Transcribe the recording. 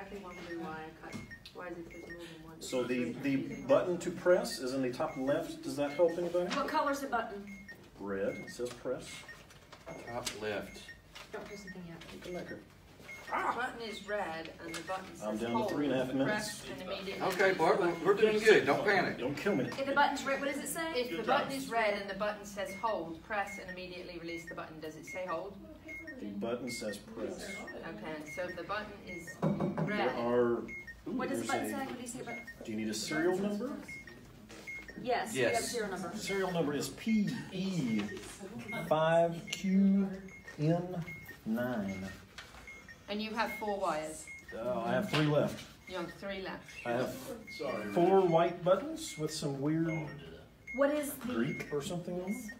exactly one blue wire cut. Why is it there's more than one? So the, the button to press is in the top left. Does that help anybody? What color's the button? Red, it says press. Top left. Don't press anything yet. Look at that. The button is red and the button says I'm down to three and a half minutes. And Okay, release Bart, we're, we're doing good. Don't panic. Don't kill me. If the button's red, what does it say? If the button is red and the button says hold, press and immediately release the button. Does it say hold? The button says press. Okay, so if the button is say? What do you say about? Do you need a serial number? Yes, we have Yes. serial number. Serial number is P E five Q N nine. and you have four wires, Uh, I have three left. you have three left. I have Sorry. four white buttons with some weird What is the, Greek or something on them.